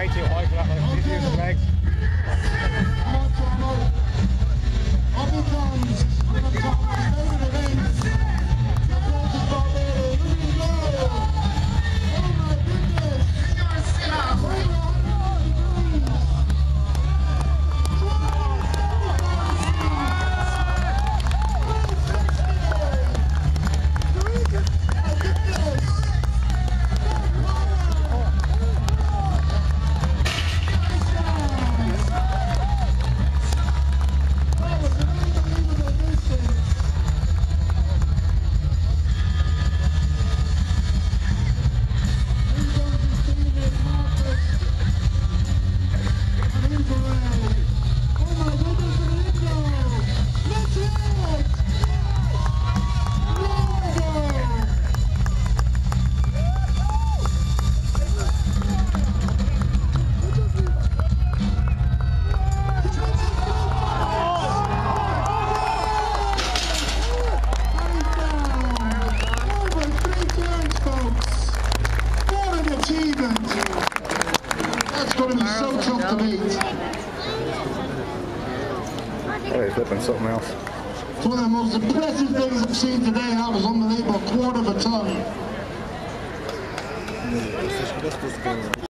Majtje, hoi vandaag nog een video gemaakt. So tough to beat. Oh, he's flipping something else. It's one of the most impressive things I've seen today. That was unbelievable. Quarter of a ton.